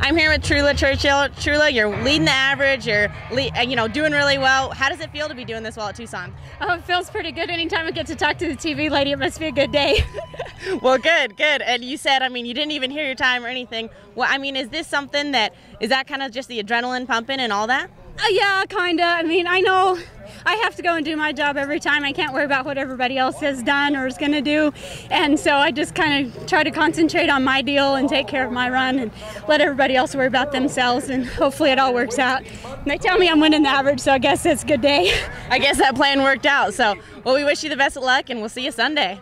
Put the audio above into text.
I'm here with Trula Churchill. Trula, you're leading the average. You're, uh, you know, doing really well. How does it feel to be doing this well at Tucson? Oh, it feels pretty good. Anytime I get to talk to the TV lady, it must be a good day. well, good, good. And you said, I mean, you didn't even hear your time or anything. Well, I mean, is this something that is that kind of just the adrenaline pumping and all that? Uh, yeah, kinda. I mean, I know I have to go and do my job every time. I can't worry about what everybody else has done or is going to do. And so I just kind of try to concentrate on my deal and take care of my run and let everybody else worry about themselves. And hopefully it all works out. And they tell me I'm winning the average, so I guess it's a good day. I guess that plan worked out. So, well, we wish you the best of luck and we'll see you Sunday.